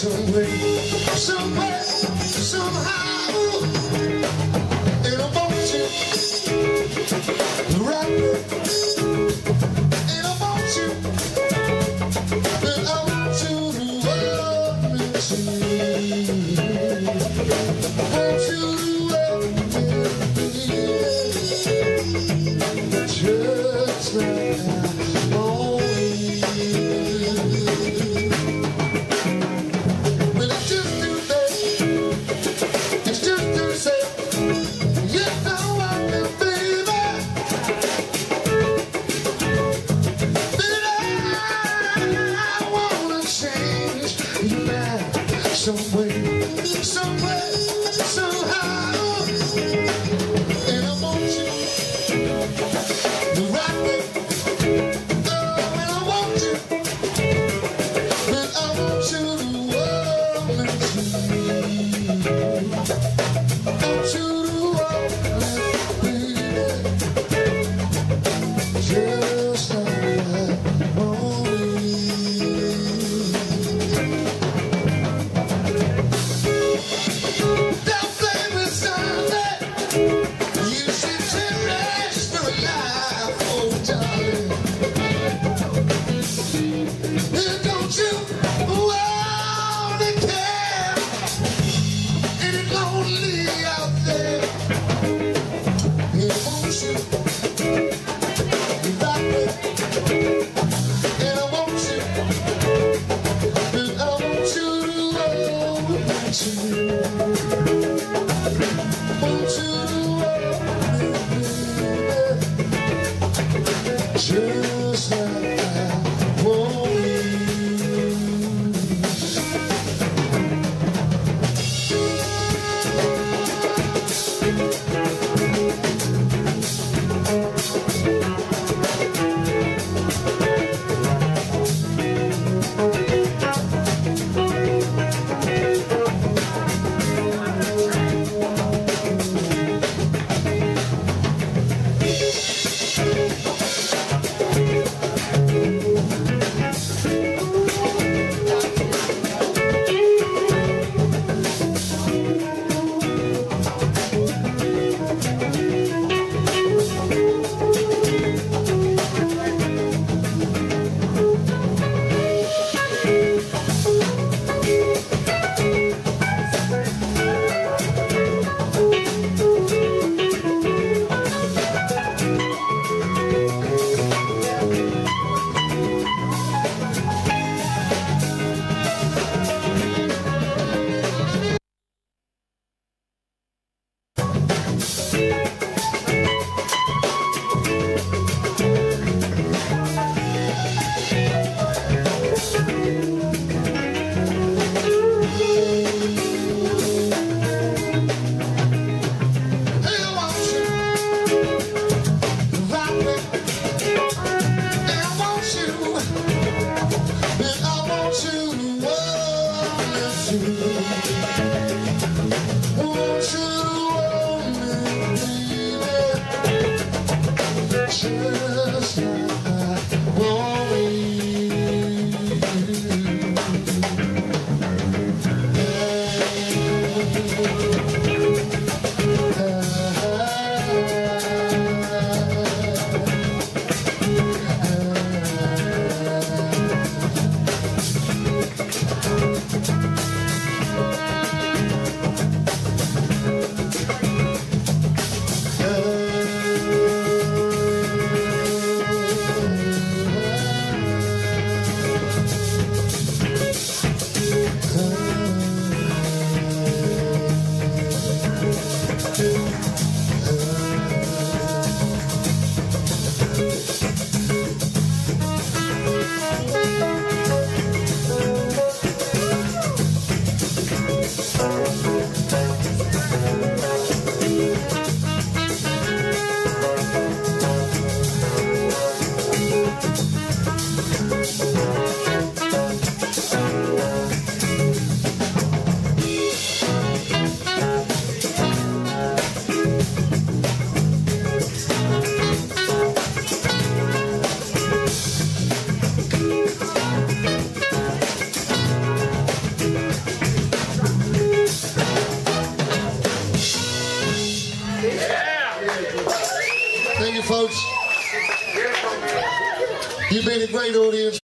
some way, somewhere, somehow. And I want you the right way. And I want you, and I want you to love me too. Folks. You've been a great audience.